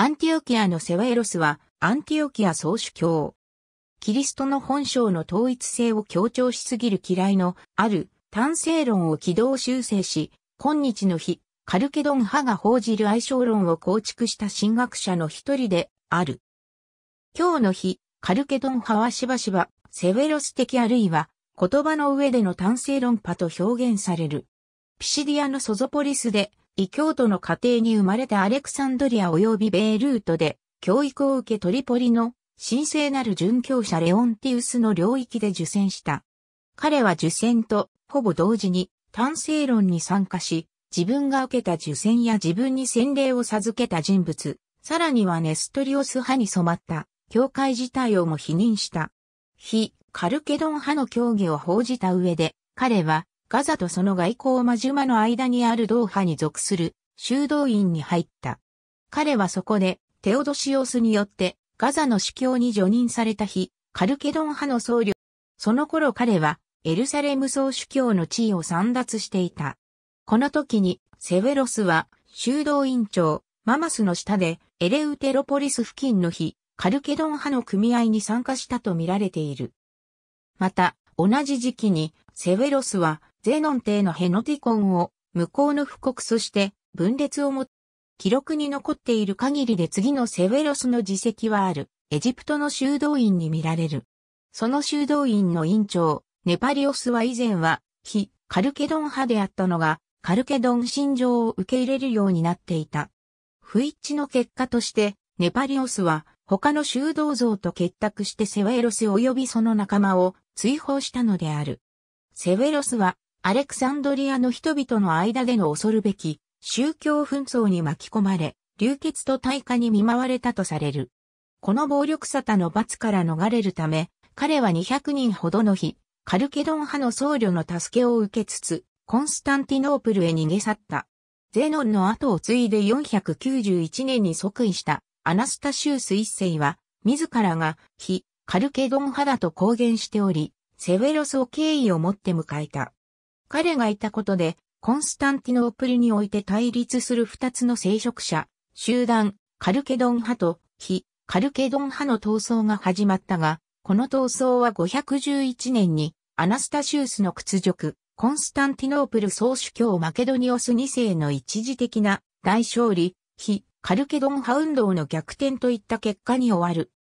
アンティオキアのセワエロスはアンティオキア総主教。キリストの本性の統一性を強調しすぎる嫌いのある単性論を軌道修正し、今日の日、カルケドン派が報じる相性論を構築した神学者の一人である。今日の日、カルケドン派はしばしば、セベロス的あるいは、言葉の上での単性論派と表現される。ピシディアのソゾポリスで、異教徒の家庭に生まれたアレクサンドリア及びベールートで、教育を受けトリポリの神聖なる殉教者レオンティウスの領域で受選した。彼は受選とほぼ同時に単性論に参加し、自分が受けた受選や自分に洗礼を授けた人物、さらにはネストリオス派に染まった教会自体をも否認した。非カルケドン派の教義を報じた上で、彼はガザとその外交魔島の間にある同派に属する修道院に入った。彼はそこでテオドシオスによってガザの司教に除任された日、カルケドン派の僧侶。その頃彼はエルサレム総主教の地位を散奪していた。この時にセベロスは修道院長ママスの下でエレウテロポリス付近の日、カルケドン派の組合に参加したと見られている。また、同じ時期にセベロスはゼノン帝のヘノティコンを向こうの布告そして分裂をも記録に残っている限りで次のセベロスの自責はあるエジプトの修道院に見られる。その修道院の院長、ネパリオスは以前は非カルケドン派であったのがカルケドン信条を受け入れるようになっていた。不一致の結果としてネパリオスは他の修道像と結託してセベロス及びその仲間を追放したのである。セベロスはアレクサンドリアの人々の間での恐るべき宗教紛争に巻き込まれ、流血と大化に見舞われたとされる。この暴力沙汰の罰から逃れるため、彼は200人ほどの日、カルケドン派の僧侶の助けを受けつつ、コンスタンティノープルへ逃げ去った。ゼノンの後を継いで491年に即位したアナスタシウス一世は、自らが非カルケドン派だと公言しており、セベロスを敬意を持って迎えた。彼がいたことで、コンスタンティノープルにおいて対立する二つの聖職者、集団、カルケドン派と非カルケドン派の闘争が始まったが、この闘争は511年にアナスタシウスの屈辱、コンスタンティノープル総主教マケドニオス2世の一時的な大勝利、非カルケドン派運動の逆転といった結果に終わる。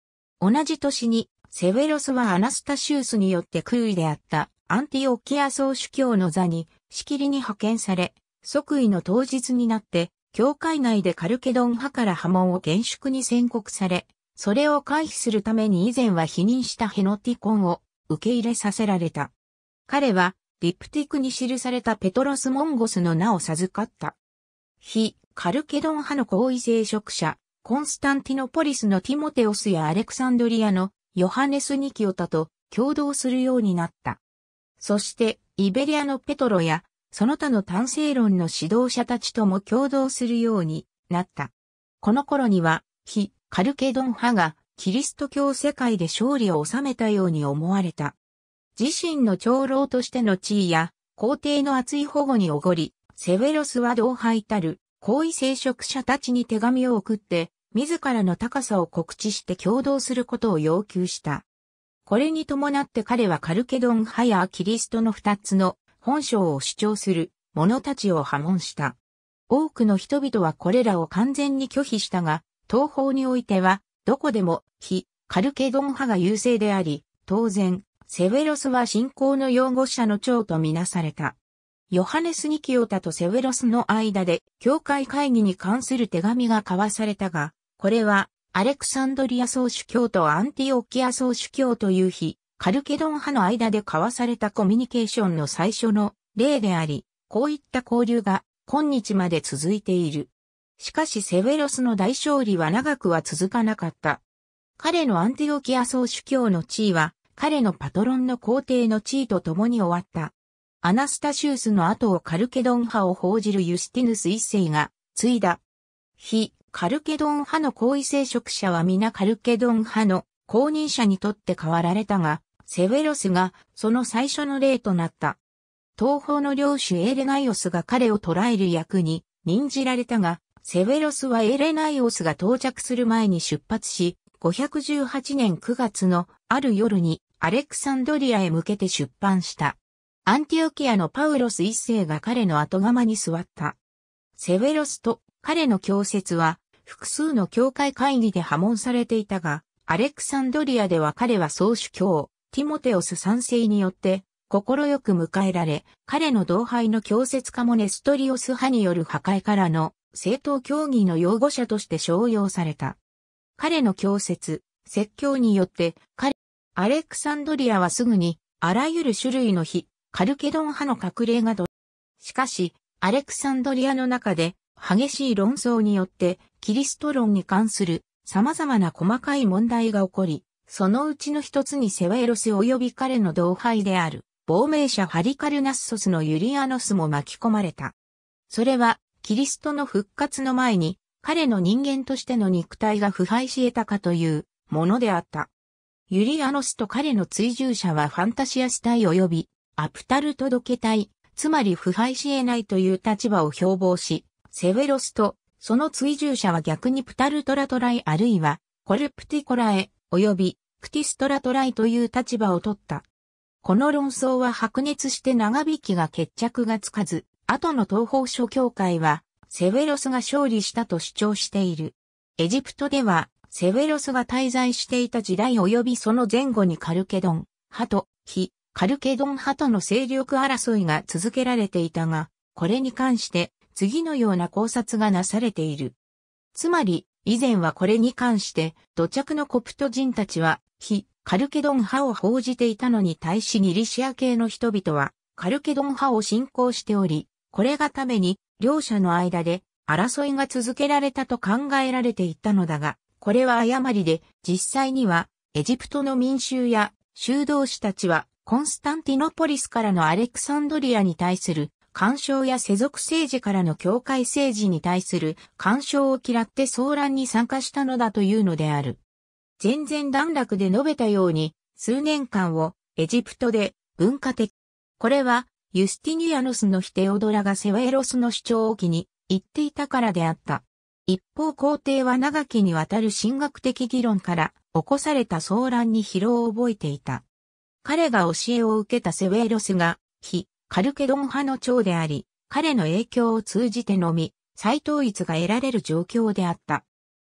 同じ年にセベロスはアナスタシウスによって空位であったアンティオキア総主教の座にしきりに派遣され、即位の当日になって、教会内でカルケドン派から波紋を厳粛に宣告され、それを回避するために以前は否認したヘノティコンを受け入れさせられた。彼は、リプティクに記されたペトロス・モンゴスの名を授かった。非カルケドン派の高位聖職者、コンスタンティノポリスのティモテオスやアレクサンドリアのヨハネス・ニキオタと共同するようになった。そして、イベリアのペトロや、その他の単性論の指導者たちとも共同するようになった。この頃には、非カルケドン派がキリスト教世界で勝利を収めたように思われた。自身の長老としての地位や皇帝の厚い保護におごり、セベロスは同輩たる高位聖職者たちに手紙を送って、自らの高さを告知して共同することを要求した。これに伴って彼はカルケドン派やキリストの二つの本性を主張する者たちを破門した。多くの人々はこれらを完全に拒否したが、東方においては、どこでも非カルケドン派が優勢であり、当然、セベロスは信仰の擁護者の長とみなされた。ヨハネス・ニキオタとセベロスの間で、教会会議に関する手紙が交わされたが、これはアレクサンドリア総主教とアンティオキア総主教という日、カルケドン派の間で交わされたコミュニケーションの最初の例であり、こういった交流が今日まで続いている。しかしセベロスの大勝利は長くは続かなかった。彼のアンティオキア総主教の地位は、彼のパトロンの皇帝の地位と共に終わった。アナスタシウスの後をカルケドン派を報じるユスティヌス一世が継いだ。非カルケドン派の高位聖職者は皆カルケドン派の公認者にとって変わられたが、セベロスがその最初の例となった。東方の領主エレナイオスが彼を捕らえる役に任じられたが、セベロスはエレナイオスが到着する前に出発し、518年9月のある夜にアレクサンドリアへ向けて出版した。アンティオキアのパウロス一世が彼の後釜に座った。セベロスと彼の教説は複数の教会会議で破門されていたが、アレクサンドリアでは彼は総主教、ティモテオス賛成によって快く迎えられ、彼の同輩の教説家もネストリオス派による破壊からの政党協議の擁護者として商用された。彼の教説、説教によって彼、アレクサンドリアはすぐにあらゆる種類の非カルケドン派の隠れがど。しかし、アレクサンドリアの中で激しい論争によってキリスト論に関する様々な細かい問題が起こり、そのうちの一つにセワエロス及び彼の同輩である、亡命者ハリカルナッソスのユリアノスも巻き込まれた。それは、キリストの復活の前に、彼の人間としての肉体が腐敗し得たかというものであった。ユリアノスと彼の追従者はファンタシアス体及びアプタルトドケタイ、つまり腐敗し得ないという立場を標榜し、セベロスとその追従者は逆にプタルトラトライあるいはコルプティコラエ及びクティストラトライという立場を取った。この論争は白熱して長引いたが決着がつかず、後の東方諸教会はセベロスが勝利したと主張している。エジプトではセベロスが滞在していた時代及びその前後にカルケドン派と非カルケドン派との勢力争いが続けられていたが、これに関して次のような考察がなされている。つまり、以前はこれに関して土着のコプト人たちは非カルケドン派を報じていたのに対しギリシア系の人々はカルケドン派を信仰しており、これがために両者の間で争いが続けられたと考えられていたのだが、これは誤りで実際にはエジプトの民衆や修道士たちはコンスタンティノポリスからのアレクサンドリアに対する干渉や世俗政治からの教会政治に対する干渉を嫌って騒乱に参加したのだというのである。全然段落で述べたように、数年間をエジプトで文化的。これはユスティニアノスのヒテオドラがセワエロスの主張を機に言っていたからであった。一方皇帝は長きにわたる神学的議論から起こされた騒乱に疲労を覚えていた。彼が教えを受けたセウェロスが、非カルケドン派の長であり、彼の影響を通じてのみ、再統一が得られる状況であった。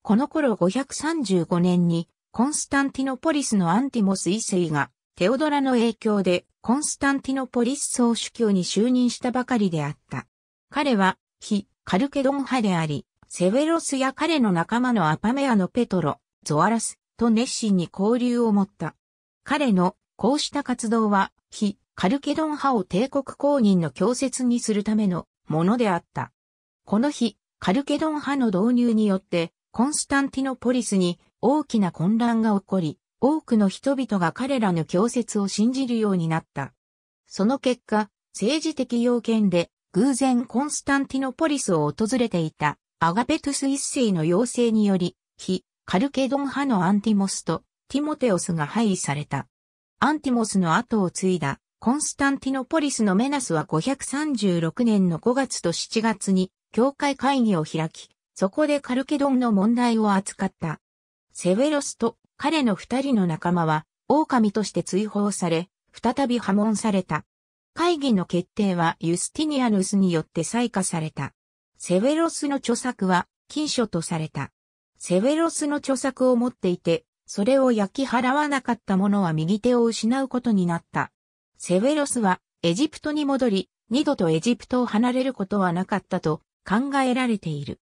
この頃535年に、コンスタンティノポリスのアンティモス一世が、テオドラの影響で、コンスタンティノポリス総主教に就任したばかりであった。彼は、非カルケドン派であり、セベロスや彼の仲間のアパメアのペトロ、ゾアラスと熱心に交流を持った。彼のこうした活動は、非カルケドン派を帝国公認の強説にするためのものであった。この日、カルケドン派の導入によって、コンスタンティノポリスに大きな混乱が起こり、多くの人々が彼らの強説を信じるようになった。その結果、政治的要件で偶然コンスタンティノポリスを訪れていたアガペトゥス一世の要請により、非カルケドン派のアンティモスとティモテオスが廃位された。アンティモスの後を継いだコンスタンティノポリスのメナスは536年の5月と7月に教会会議を開き、そこでカルケドンの問題を扱った。セベロスと彼の二人の仲間は狼として追放され、再び破門された。会議の決定はユスティニアヌスによって採火された。セベロスの著作は禁書とされた。セベロスの著作を持っていて、それを焼き払わなかった者は右手を失うことになった。セベロスはエジプトに戻り、二度とエジプトを離れることはなかったと考えられている。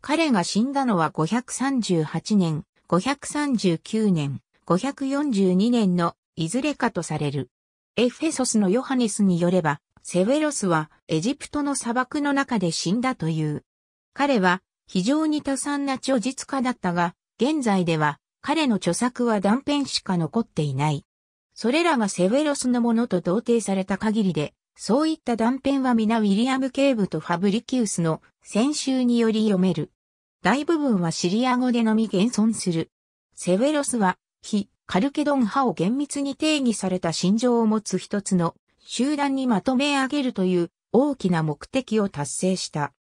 彼が死んだのは538年、539年、542年のいずれかとされる。エフェソスのヨハネスによれば、セベロスはエジプトの砂漠の中で死んだという。彼は非常に多産な著実家だったが、現在では彼の著作は断片しか残っていない。それらがセベロスのものと同定された限りで、そういった断片は皆ウィリアム・ケーブとファブリキウスの先週により読める。大部分はシリア語でのみ現存する。セベロスは、非カルケドン派を厳密に定義された心情を持つ一つの集団にまとめ上げるという大きな目的を達成した。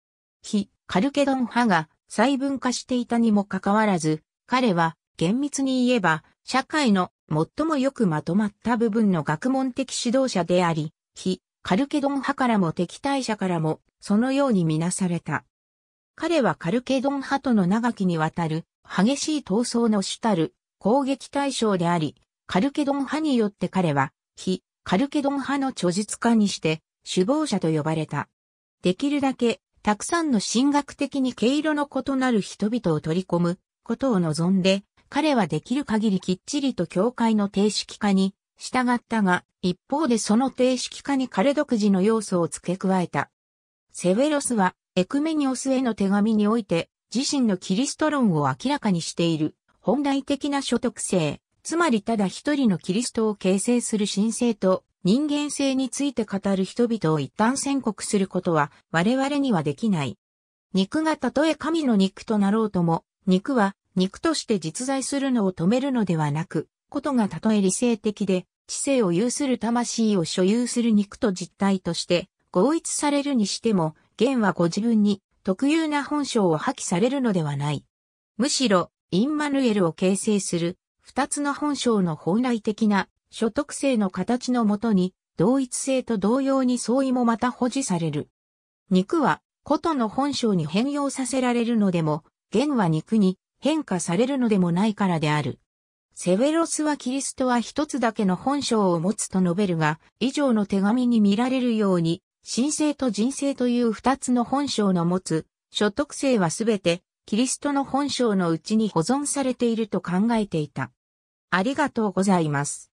非カルケドン派が細分化していたにもかかわらず、彼は厳密に言えば社会の最もよくまとまった部分の学問的指導者であり、非カルケドン派からも敵対者からもそのようにみなされた。彼はカルケドン派との長きにわたる激しい闘争の主たる攻撃対象であり、カルケドン派によって彼は非カルケドン派の著述家にして首謀者と呼ばれた。できるだけたくさんの神学的に毛色の異なる人々を取り込むことを望んで、彼はできる限りきっちりと教会の定式化に従ったが、一方でその定式化に彼独自の要素を付け加えた。セベロスはエクメニオスへの手紙において自身のキリスト論を明らかにしている本来的な所得性、つまりただ一人のキリストを形成する神聖と人間性について語る人々を一旦宣告することは我々にはできない。肉がたとえ神の肉となろうとも、肉は肉として実在するのを止めるのではなく、ことがたとえ理性的で、知性を有する魂を所有する肉と実体として合一されるにしても、元はご自分に特有な本性を破棄されるのではない。むしろ、インマヌエルを形成する二つの本性の本来的な所得性の形のもとに、同一性と同様に相違もまた保持される。肉は、ことの本性に変容させられるのでも、元は肉に変化されるのでもないからである。セベロスはキリストは一つだけの本性を持つと述べるが、以上の手紙に見られるように、神聖と人性という二つの本性の持つ、所得性はすべて、キリストの本性のうちに保存されていると考えていた。ありがとうございます。